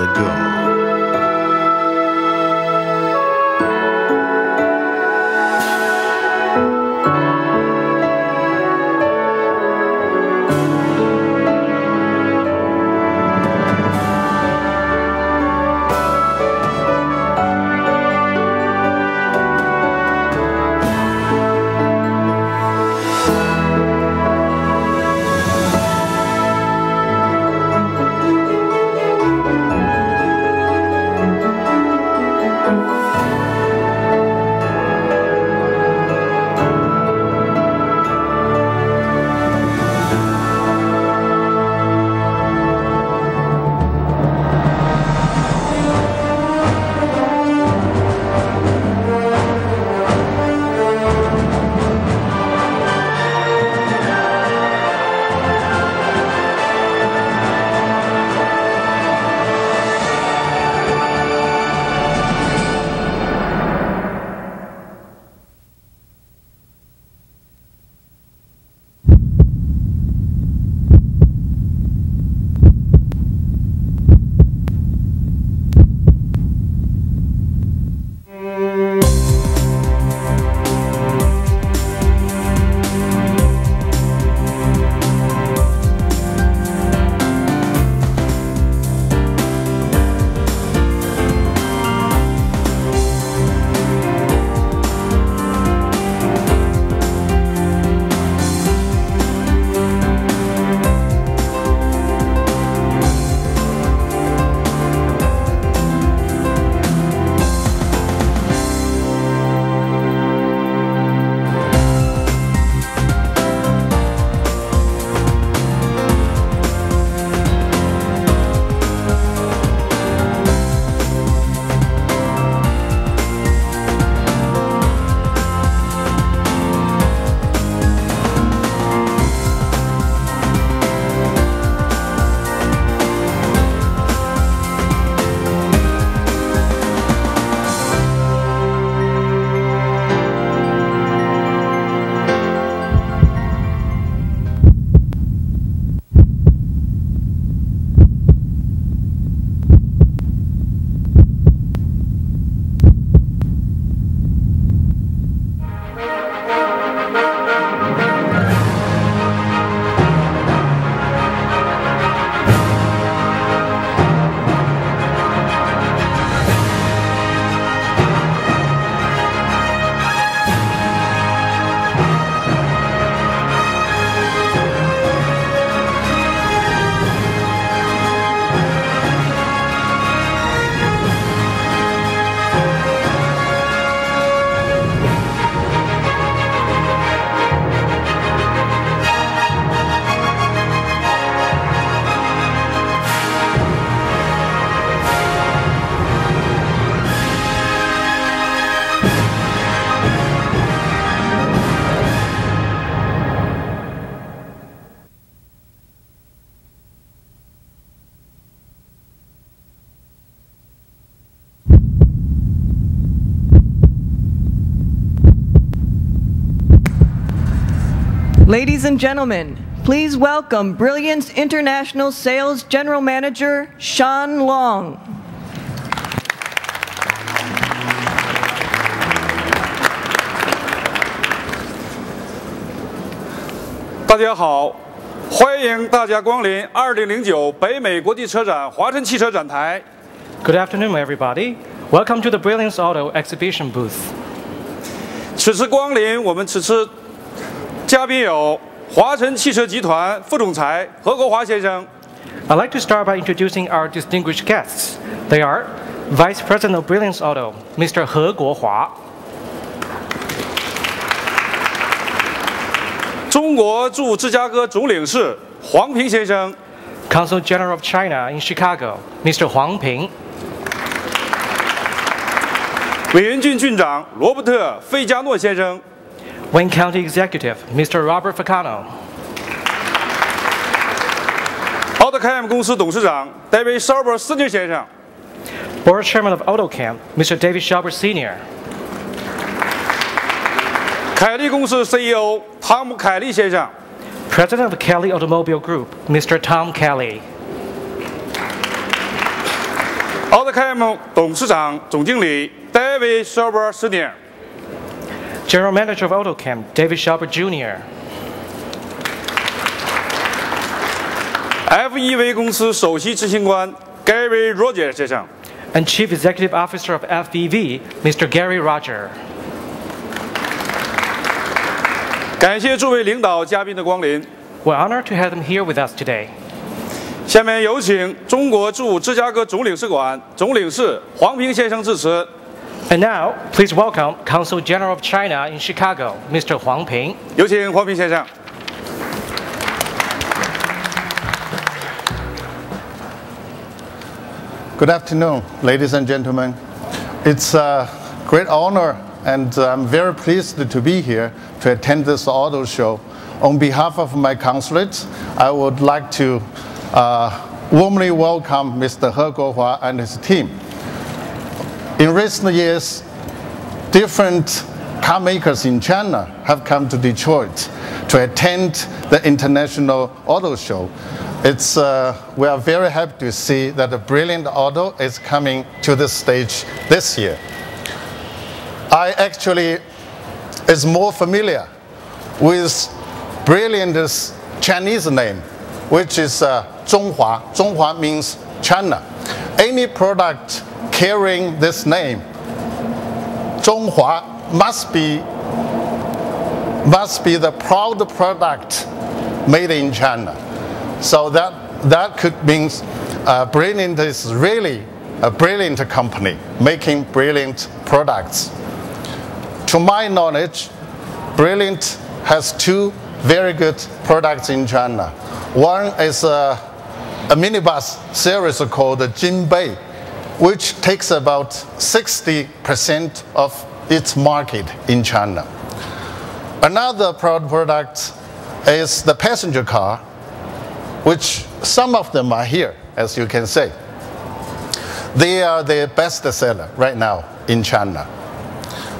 ago. Ladies and gentlemen, please welcome Brilliance International Sales General Manager Sean Long. 大家好，欢迎大家光临2009北美国际车展华晨汽车展台。 Good afternoon, everybody. Welcome to the Brilliance Auto exhibition booth. 此次光临我们此次 嘉宾有华晨汽车集团副总裁何国华先生，I'd like to start by introducing our distinguished guests. They are Vice President of Brilliance Auto, Mr. He Guohua, 中国驻芝加哥总领事黄平先生，Consul General of China in Chicago, Mr. Huang Ping, 韦元郡郡长罗伯特·费加诺先生，Wayne County Executive, Mr. Robert Ficano. AutoCam 公司董事长 David Sharper Sr. Chairman of AutoCam, Mr. David Sharper Sr. 凯利公司 CEO 汤姆·凯利先生。President of Kelly Automobile Group, Mr. Tom Kelly. AutoCam 董事长、总经理 David Sharper Sr. General Manager of AutoCam, David Schaber Jr. FEV 公司首席执行官 Gary Roger 先生， and Chief Executive Officer of FVV, Mr. Gary Roger. 感谢诸位领导嘉宾的光临。 We're honored to have them here with us today. 下面有请中国驻芝加哥总领事馆总领事黄平先生致辞。 And now, please welcome Consul General of China in Chicago, Mr. Huang Ping. 有请黄平先生。 Good afternoon, ladies and gentlemen. It's a great honor and I'm very pleased to be here to attend this auto show. On behalf of my consulate, I would like to uh, warmly welcome Mr. He Guohua and his team. in recent years, different car makers in China have come to Detroit to attend the International Auto Show. It's, uh, we are very happy to see that a brilliant auto is coming to the stage this year. I actually is more familiar with brilliant's Chinese name, which is uh, Zhonghua. Zhonghua means China. Any product carrying this name, Zhonghua, must be must be the proud product made in China. So that that could mean uh, Brilliant is really a brilliant company making brilliant products. To my knowledge, Brilliant has two very good products in China. One is a, a minibus series called Jinbei, which takes about 60% of its market in China. Another proud product is the passenger car, which some of them are here, as you can see. They are the best seller right now in China.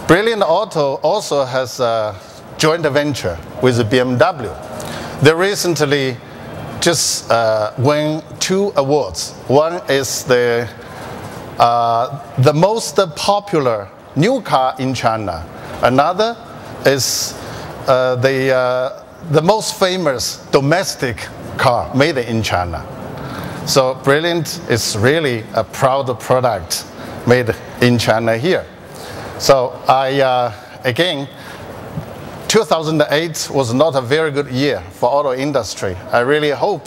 Brilliant Auto also has a joint venture with BMW. They recently just uh, won two awards. One is the, uh, the most popular new car in China. Another is uh, the, uh, the most famous domestic car made in China. So Brilliant is really a proud product made in China here. So I, uh, again, 2008 was not a very good year for auto industry. I really hope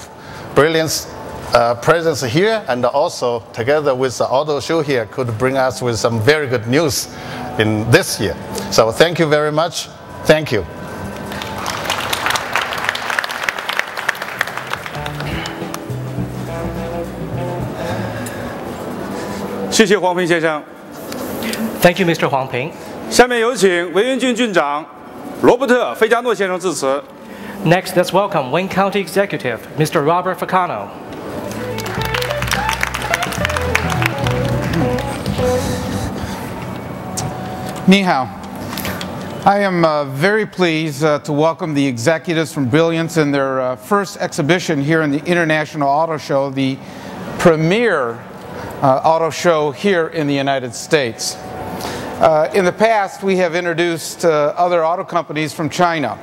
Brilliant's uh, presence here and also together with the auto show here could bring us with some very good news in this year. So thank you very much. Thank you. Thank you, Mr. Huang Ping. next, let's welcome Wayne County Executive Mr. Robert Ficano. 你好. I am uh, very pleased uh, to welcome the executives from Brilliance in their uh, first exhibition here in the International Auto Show, the premier uh, auto show here in the United States. Uh, in the past, we have introduced uh, other auto companies from China,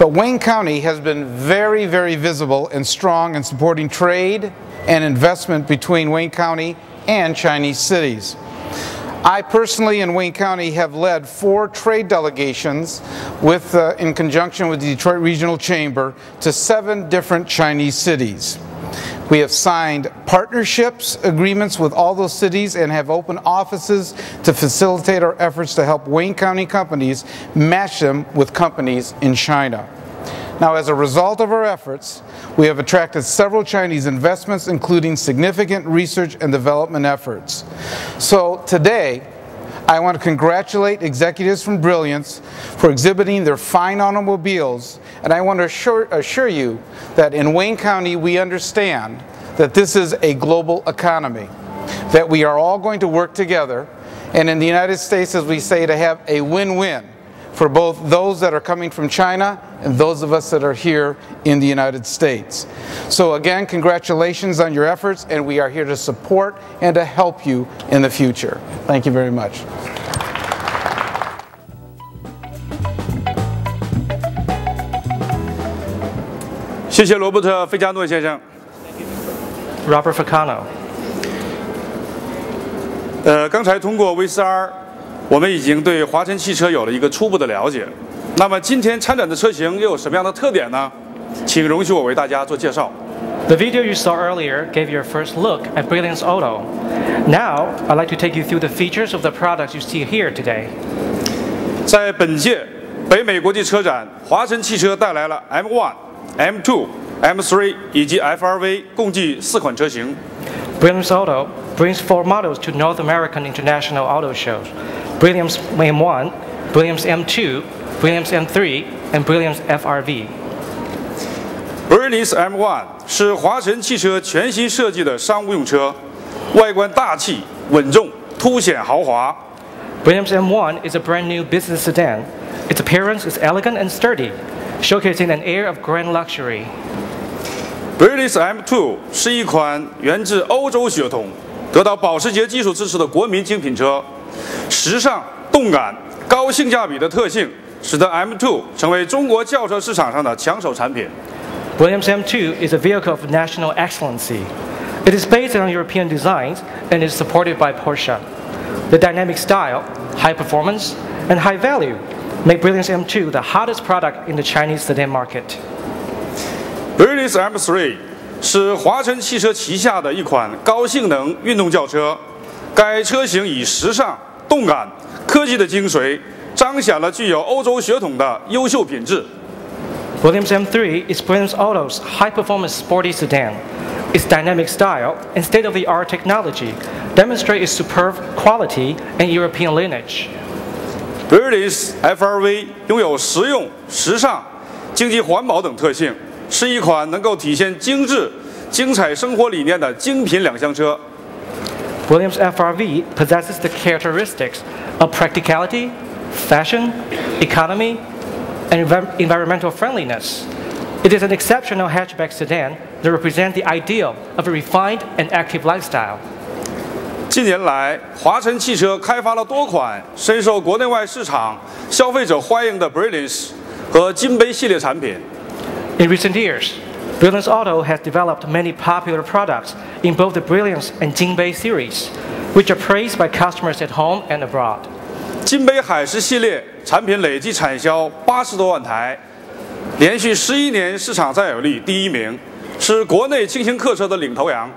but Wayne County has been very, very visible and strong in supporting trade and investment between Wayne County and Chinese cities. I personally in Wayne County have led four trade delegations with, uh, in conjunction with the Detroit Regional Chamber to seven different Chinese cities. We have signed partnerships agreements with all those cities and have opened offices to facilitate our efforts to help Wayne County companies match them with companies in China. Now, as a result of our efforts, we have attracted several Chinese investments, including significant research and development efforts. So today, I want to congratulate executives from Brilliance for exhibiting their fine automobiles, and I want to assure, assure you that in Wayne County we understand that this is a global economy, that we are all going to work together, and in the United States, as we say, to have a win-win for both those that are coming from China and those of us that are here in the United States. So again, congratulations on your efforts, and we are here to support and to help you in the future. Thank you very much. Robert Ficano. 呃，刚才通过 VCR， 我们已经对华晨汽车有了一个初步的了解。那么今天参展的车型又有什么样的特点呢？请容许我为大家做介绍。The video you saw earlier gave you a first look at Brilliance Auto. Now, I'd like to take you through the features of the products you see here today. 在本届北美国际车展，华晨汽车带来了 M1、M2、M3 以及 FRV 共计四款车型。Brilliance Auto brings four models to North American International Auto Shows. Brilliance M1, Brilliance M2, Brilliance M3, and Brilliance FRV. Brilliance M1 是华晨汽车全新设计的商务用车，外观大气稳重，凸显豪华。Brilliance M1 is a brand new business sedan. Its appearance is elegant and sturdy, showcasing an air of grand luxury. Brilliance M2 是一款源自欧洲血统、 得到保时捷技术支持的国民精品车，时尚、动感、高性价比的特性，使得 M2 成为中国轿车市场上的抢手产品。Brilliance M2 is a vehicle of national excellency. It is based on European designs and is supported by Porsche. The dynamic style, high performance, and high value make Brilliance M2 the hottest product in the Chinese sedan market. Brilliance M3 是华晨汽车旗下的一款高性能运动轿车。该车型以时尚、动感、科技的精髓，彰显了具有欧洲血统的优秀品质。Brilliance M3 is Prince Auto's high-performance sporty sedan. Its dynamic style and state-of-the-art technology demonstrate its superb quality and European lineage. Brilliance FRV 拥有实用、时尚、经济环保等特性。是一款能够体现精致、精彩生活理念的精品两厢车。Williams FRV possesses the characteristics of practicality, fashion, economy, and environmental friendliness. It is an exceptional hatchback sedan that represents the ideal of a refined and active lifestyle. 近年来，华晨汽车开发了多款深受国内外市场消费者欢迎的 Brilliance 和金杯系列产品。in recent years, Brilliance Auto has developed many popular products in both the Brilliance and Jinbei series, which are praised by customers at home and abroad. 金杯海狮系列产品累计产销八十多万台，连续十一年市场占有率第一名，是国内轻型客车的领头羊。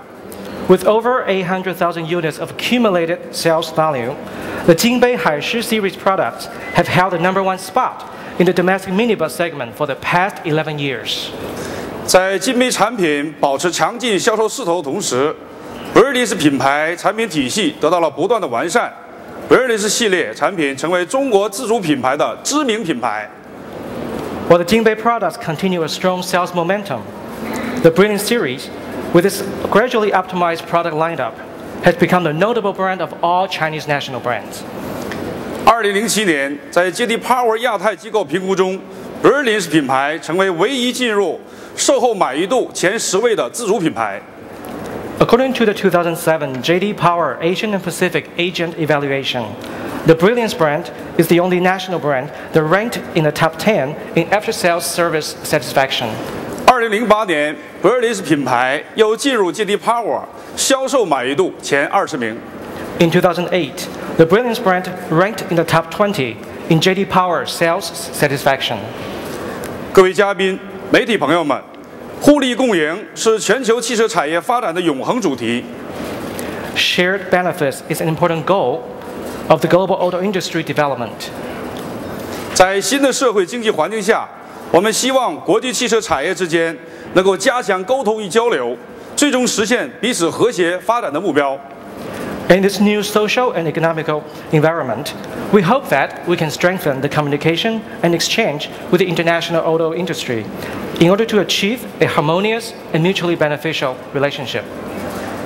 With over 800,000 units of accumulated sales volume, the Jinbei Haishi series products have held the number one spot in the domestic minibus segment for the past 11 years. 在金杯产品保持强劲销售势头的同时 b i r l i s 品牌产品体系得到了不断的完善 b i r l i s 系列产品成为中国自主品牌的知名品牌。While the Jinbei products continue a strong sales momentum, the Brilliance series, with its gradually optimized product lineup, has become the notable brand of all Chinese national brands. 二零零七年，在 JD Power 亚太机构评估中 b e r l i n s 品牌成为唯一进入售后满意度前十位的自主品牌。According to the 2007 JD Power Asian and Pacific Agent Evaluation, the Brilliance brand is the only national brand that ranked in the top 10 in after-sales service satisfaction. 二零零八年 b e r l i n s 品牌又进入 JD Power 销售满意度前二十名。In 2008, the Brilliance brand ranked in the top 20 in JD Power sales satisfaction. 各位嘉宾、媒体朋友们，互利共赢是全球汽车产业发展的永恒主题。Shared benefits is an important goal of the global auto industry development. 在新的社会经济环境下，我们希望国际汽车产业之间能够加强沟通与交流，最终实现彼此和谐发展的目标。 in this new social and economical environment, we hope that we can strengthen the communication and exchange with the international auto industry in order to achieve a harmonious and mutually beneficial relationship.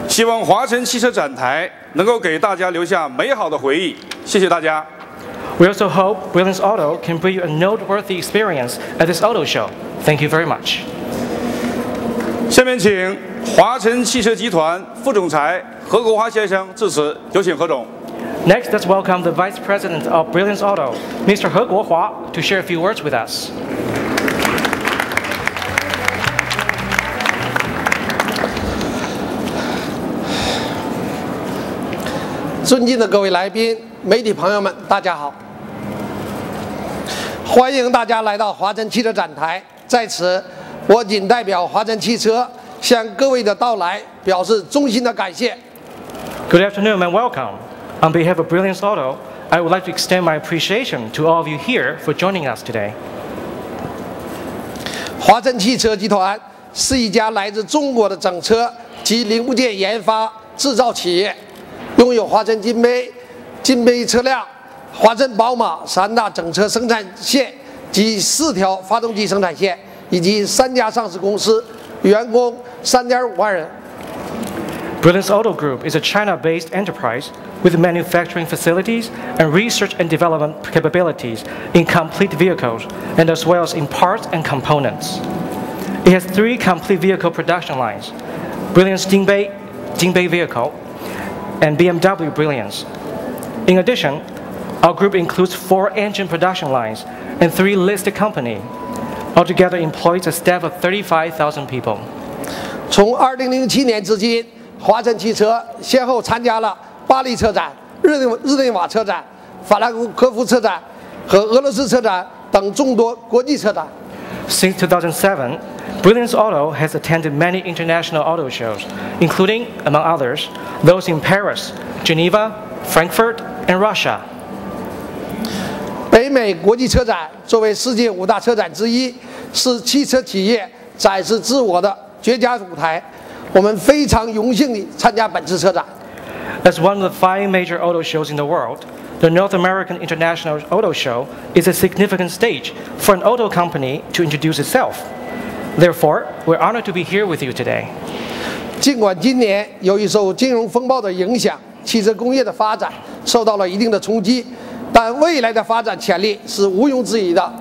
希望华晨汽车展台能够给大家留下美好的回忆。谢谢大家。We also hope Brilliance Auto can bring you a noteworthy experience at this auto show. Thank you very much. 下面请华晨汽车集团副总裁何国华先生致辞，有请何总。Next, let's welcome the Vice President of Brilliance Auto, Mr. He Guohua, to share a few words with us. 尊敬的各位来宾、媒体朋友们，大家好！欢迎大家来到华晨汽车展台，在此，我谨代表华晨汽车向各位的到来表示衷心的感谢。Good afternoon and welcome. On behalf of Brilliance Auto, I would like to extend my appreciation to all of you here for joining us today. 华晨汽车集团是一家来自中国的整车及零部件研发制造企业，拥有华晨金杯、金杯车辆、华晨宝马三大整车生产线及四条发动机生产线，以及三家上市公司，员工 Brilliance Auto Group is a China-based enterprise with manufacturing facilities and research and development capabilities in complete vehicles and as well as in parts and components. It has three complete vehicle production lines, Brilliance Jinbei, Jinbei Vehicle, and BMW Brilliance. In addition, our group includes four engine production lines and three listed companies. Altogether employs a staff of 35,000 people. 从二零零七年至今，华晨汽车先后参加了巴黎车展、日内日内瓦车展、法兰克福车展和俄罗斯车展等众多国际车展。Since 2007, Brilliance Auto has attended many international auto shows, including, among others, those in Paris, Geneva, Frankfurt, and Russia. 北美国际车展作为世界五大车展之一，是汽车企业展示自我的绝佳舞台。我们非常荣幸地参加本次车展。 As one of the five major auto shows in the world, the North American International Auto Show is a significant stage for an auto company to introduce itself. Therefore, we're honored to be here with you today. 尽管今年由于受金融风暴的影响，汽车工业的发展受到了一定的冲击，但未来的发展潜力是毋庸置疑的。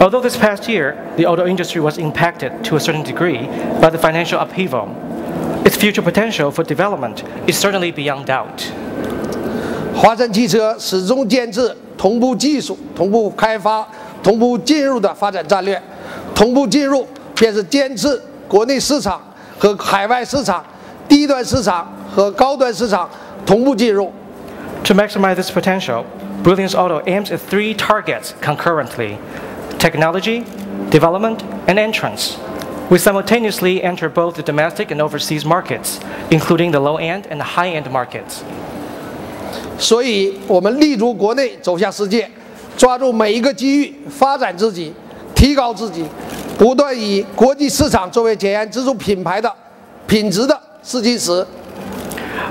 Although this past year, the auto industry was impacted to a certain degree by the financial upheaval, its future potential for development is certainly beyond doubt. 华晨汽车始终坚持同步技术、同步开发、同步进入的发展战略。同步进入便是坚持国内市场和海外市场、低端市场和高端市场同步进入。 To maximize this potential, Brilliance Auto aims at three targets concurrently technology, development, and entrance. We simultaneously enter both the domestic and overseas markets, including the low end and the high end markets. 所以，我们立足国内，走向世界，抓住每一个机遇，发展自己，提高自己，不断以国际市场作为检验自主品牌的品质的试金石。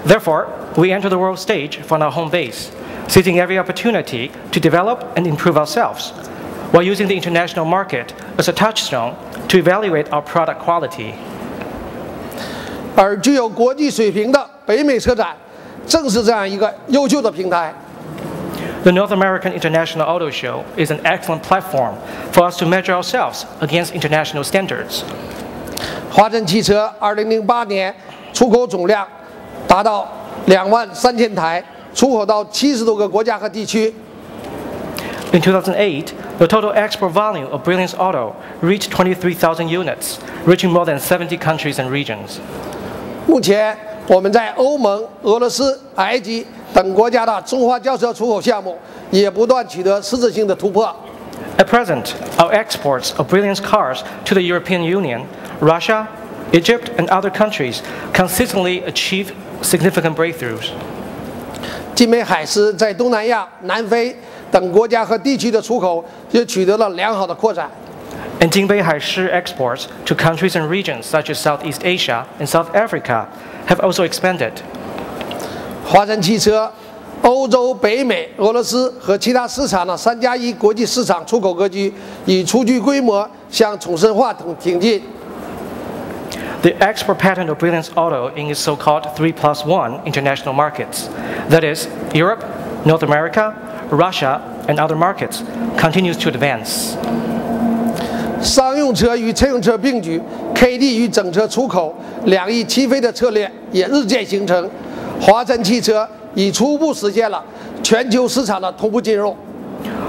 Therefore, we enter the world stage from our home base, seizing every opportunity to develop and improve ourselves, while using the international market as a touchstone to evaluate our product quality. 而具有国际水平的北美车展，正是这样一个优秀的平台。 The North American International Auto Show is an excellent platform for us to measure ourselves against international standards. 华晨汽车2008年出口总量达到两万三千台，出口到七十多个国家和地区。 In 2008, the total export volume of Brilliance Auto reached 23,000 units, reaching more than 70 countries and regions. 目前，我们在欧盟、俄罗斯、埃及等国家的中华轿车出口项目也不断取得实质性的突破。 At present, our exports of Brilliance cars to the European Union, Russia, Egypt, and other countries consistently achieve significant breakthroughs. 金美海狮在东南亚、南非 等国家和地区的出口也取得了良好的扩展。And Jinbei Haishi exports to countries and regions such as Southeast Asia and South Africa have also expanded. 华晨汽车欧洲、北美、俄罗斯和其他市场的三加一国际市场出口格局已初具规模，向重深化挺挺进。The export pattern of Brilliance Auto in its so-called 3 plus 1 international markets, that is, Europe, North America, Russia, and other markets continues to advance. 商用车与乘用车并举，KD 与整车出口两翼齐飞的策略也日渐形成。华晨汽车已初步实现了全球市场的同步进入。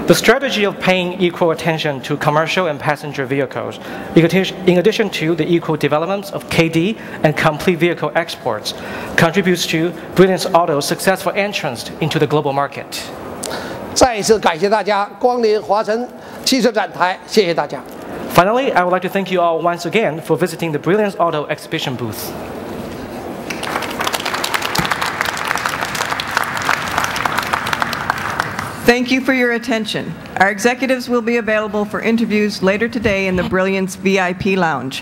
The strategy of paying equal attention to commercial and passenger vehicles, in addition- in addition to the equal developments of KD and complete vehicle exports, contributes to Brilliance Auto's successful entrance into the global market. 再一次感谢大家光临华晨汽车展台，谢谢大家。 Finally, I would like to thank you all once again for visiting the Brilliance Auto exhibition booth. Thank you for your attention. Our executives will be available for interviews later today in the Brilliance VIP Lounge.